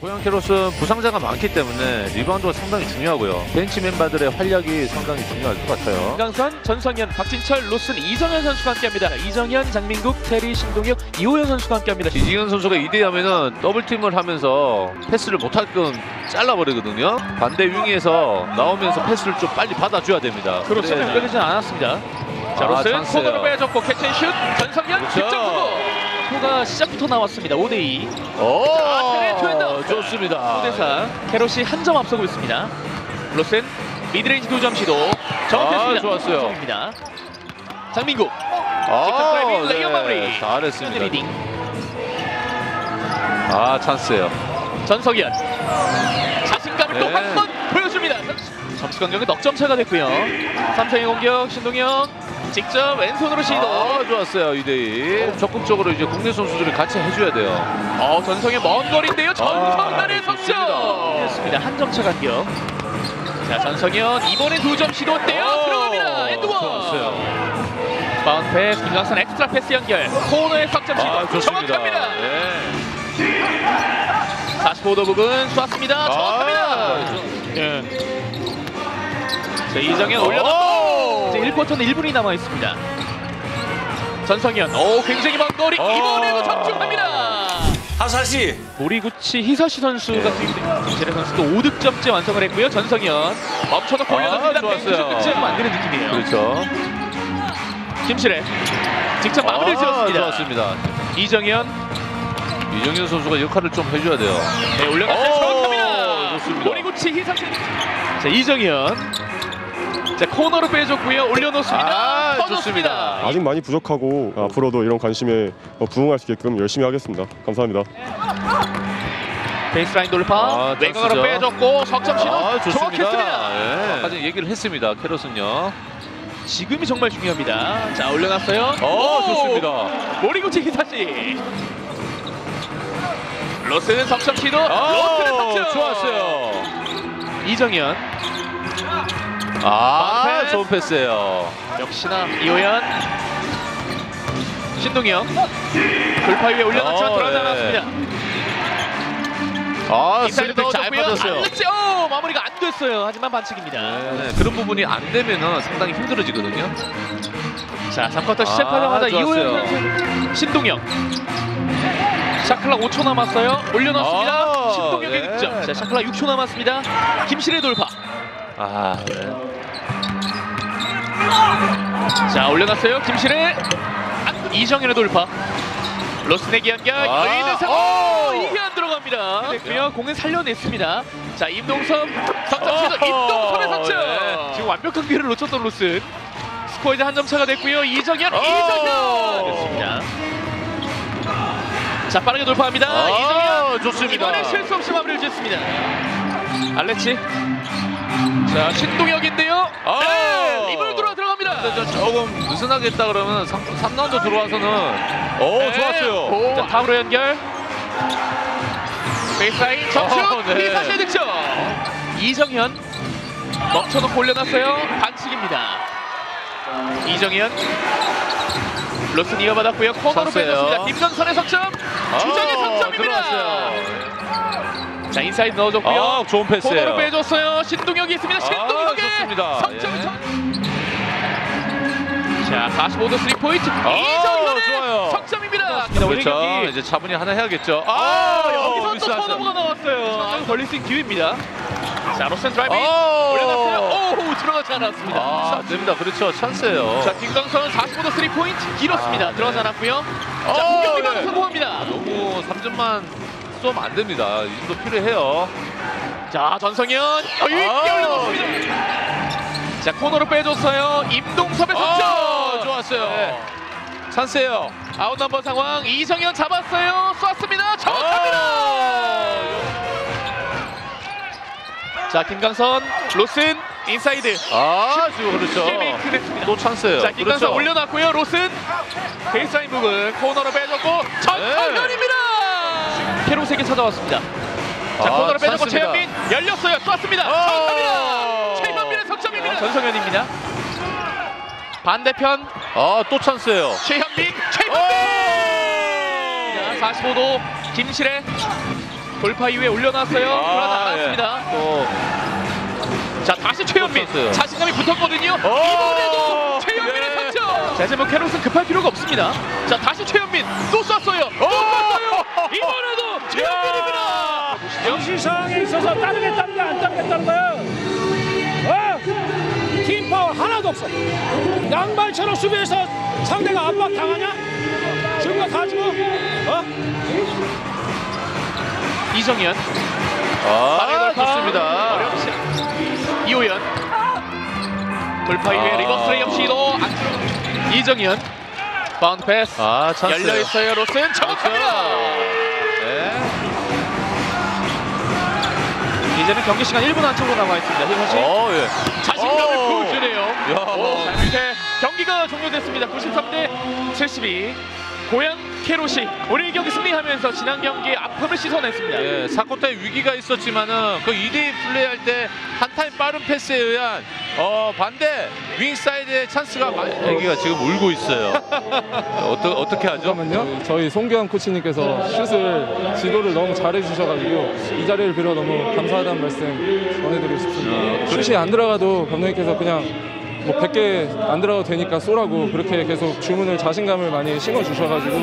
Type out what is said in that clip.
고양 캐롯은 부상자가 많기 때문에 리바운드가 상당히 중요하고요. 벤치 멤버들의 활약이 상당히 중요할 것 같아요. 김강선, 전성현, 박진철, 로슨, 이정현 선수가 함께합니다. 이정현, 장민국, 테리, 신동혁, 이호연 선수가 함께합니다. 이정현 선수가 2대2 하면은 더블팀을 하면서 패스를 못할건 잘라버리거든요. 반대 윙에서 나오면서 패스를 좀 빨리 받아줘야 됩니다. 그렇죠. 그래야지. 끊이진 않았습니다. 자, 아, 로슨. 코너로 빼줬고 catch and shoot 전성현 그렇죠. 직접 후보. 후가 시작부터 나왔습니다. 5대2. 오, 자, 좋습니다. 5대4. 캐롯이 한 점 앞서고 있습니다. 로슨 mid-range 두점 시도. 아, 정패스입니다. 좋았어요. 입니다 장민국 아, 직접 드라이빙, 레이업 마무리. 네, 잘했습니다. 리딩. 아, 찬스예요. 전성현 자신감을 또 네. 한번 보여줍니다. 점수 간격은 넉점 차가 됐고요. 삼성의 공격 신동혁 직접 왼손으로 시도. 아, 좋았어요. 2대2. 적극적으로 이제 국내 선수들이 같이 해줘야 돼요. 어 전성현 먼 거리인데요. 전성현의 아, 석점. 됐습니다. 한 점차 간격. 자 전성현 이번에 두 점 시도인데요. 오, 들어갑니다. and one. 패스 김강선 엑스트라 패스 연결. 코너의 석점 시도. 아, 좋습니다. 정확합니다. 네. 45도 부근 쏘았습니다. 정확합니다. 아, 예. 자 이정현 올려놓고 오! 이제 1쿼터는 1분이 남아 있습니다. 전성현, 오 굉장히 먼 거리 어. 이번에도 적중합니다. 하사시 보리구치 희서시 선수가 투입된 김세례 선수도 5득점째 완성을 했고요. 전성현 멈춰놓고 아, 올려놓습니다. 좋았어요. 득점 만드는 느낌이에요. 그렇죠. 김실애 직접 마무리를 아, 지었습니다. 좋았습니다. 이정현 이정현 선수가 역할을 좀 해줘야 돼요. 네, 올려놨어요. 오, 정확합니다. 좋습니다. 보리구치 희서시 자 이정현 자 코너로 빼줬고요. 올려놓습니다. 아. 좋습니다. 아직 많이 부족하고 앞으로도 이런 관심에 어, 부응할 수 있게끔 열심히 하겠습니다. 감사합니다. 베이스라인 돌파 아, 외곽으로 찬스죠. 빼줬고 석점 시도 아, 좋습니다. 정확했습니다. 예. 아까 전에 얘기를 했습니다. 캐럿은요. 지금이 정말 중요합니다. 자 올려놨어요. 어, 오! 좋습니다. 모리구치 기사시. 로스는 석점 시도. 아, 로스는 석점. 좋았어요. 이정현 아, 방패. 좋은 패스예요. 역시나 이호연 신동영 돌파 위에 올려놨지만 어, 들어가지 네. 않았습니다. 아, 스리도 잘. 빠졌어요. 오 마무리가 안 됐어요. 하지만 반칙입니다. 네, 그런 부분이 안 되면은 상당히 힘들어지거든요. 자, 3쿼터 시작하자마자 아, 이호연 좋았어요. 신동영 샤클락 5초 남았어요. 올려놨습니다. 아, 신동영의 네. 득점. 자, 샤클락 6초 남았습니다. 김실의 돌파. 아, 네. 자, 올려놨어요. 김실의 안- 이정현의 돌파. 로스네기 연결. 아, 레이드 상황. 오! 이게 안 들어갑니다. 됐고요. 공을 살려냈습니다. 자, 임동섭 석점 시도 어허, 임동섭의 석점. 네. 지금 완벽한 기회를 놓쳤던 로스. 스코어 이제 한 점 차가 됐고요. 이정현, 오! 이정현 됐습니다. 자, 빠르게 돌파합니다. 아, 이정현. 좋습니다. 이번에 실수 없이 마무리를 짓습니다. 알레치. 자, 신동혁인데요. 아! 네, 입으로 돌아 들어갑니다. 근데 저 조금 느슨하게 했다 그러면 3, 삼라운드 들어와서는 오 네. 좋았어요. 오, 자, 다음으로 연결. 베이스라인 점수. 어, 네. 이사실 득점. 이정현 멈춰놓고 올려놨어요. 반칙입니다. 이정현. 로슨 이어받았고요. 코너로. 빼줬습니다. 김강선의 석점. 주장의 아, 석점입니다. 들어갔어요. 자 인사이드 넣어줬고요. 아, 좋은 패스예요. 코너로 빼줬어요. 신동혁이 있습니다. 아, 신동혁의 좋습니다. 석점을 예. 쳐- 자 45도 3포인트 아, 이정현의 좋아요. 석점입니다. 그렇죠. 이제 차분히 하나 해야겠죠. 아, 아, 여기서 또 미스하죠. 턴오버가 나왔어요. 아, 걸릴 수 있는 기회입니다. 자, 로슨 드라이빙 아, 올려놨어요. 오, 들어가지 않았습니다. 아, 안 됩니다. 그렇죠. 찬스예요. 자, 김강선 45도 3포인트 길었습니다. 아, 들어가지 않았고요. 자, 어, 공격 리바운드 네. 성공합니다. 너무 3점만 쏘면 안 됩니다. 이 정도 필요해요. 자, 전성현 어, 있게 아. 올려놓습니다. 자, 코너로 빼줬어요. 임동섭의 석점. 아, 좋았어요. 네. 찬스예요. outnumber 상황 이정현 잡았어요. 쐈습니다. 정확합니다. 자, 김강선 로슨 인사이드. 아, 지금 그렇죠. 또 찬스예요. 자, 김강선 그렇죠. 올려놨고요. 로슨 베이스라인 부분 코너로 빼줬고 전성현입니다. 캐롯에게 찾아왔습니다. 자, 아, 코너로 빼줬고 찬스입니다. 최현민 열렸어요. 쐈습니다. 아. 정확합니다. 최현민의 석점입니다. 전성현입니다. 반대편 아, 또 찬스예요. 최현민, 최현민. 자, 45도 김실의 돌파 이후에 올려놨어요. 아, 나왔습니다. 또자 다시 최현민. 자신감이 붙었거든요. 이번에도 최현민의 네. 선점. 자 이제 뭐 캐롯은 급할 필요가 없습니다. 자 다시 최현민. 또 쐈어요. 있어서 따르겠다는 게 안 따르겠다는 거야. 어? 팀 파워 하나도 없어. 양발처럼 수비해서 상대가 압박 당하냐? 증거 다 주고, 어? 이정현 빠르게 아 돌파. 좋습니다. 어렵지. 이호연 돌파 이후에 아. 리버스 레이업 시도 안쪽으로 이정현 바운드 패스 아 찬스. 열려 있어요 로스는 정확합니다. 이제는 경기 시간 1분 안쪽으로 남아 있습니다. 희선 씨어 예. 자신감을 오. 보여주네요. 야. 오, 자, 이렇게 경기가 종료됐습니다. 93대 72. 고양 캐롯이 오늘 경기 승리하면서 지난 경기의 아픔을 씻어냈습니다. 예, 4쿼터의 위기가 있었지만은 그 2대2 플레이할 때 한 타임 빠른 패스에 의한 어 반대 윙 사이드의 찬스가 많이 애기가 지금 울고 있어요. 어떻게 어떻게 하죠? 잠깐만요. 저희 송교환 코치님께서 슛을 지도를 너무 잘해 주셔가지고 이 자리를 빌어 너무 감사하다는 말씀 전해드리고 싶습니다. 슛이 안 들어가도 감독님께서 그냥 뭐 100개 안 들어가도 되니까 쏘라고 그렇게 계속 주문을 자신감을 많이 심어 주셔가지고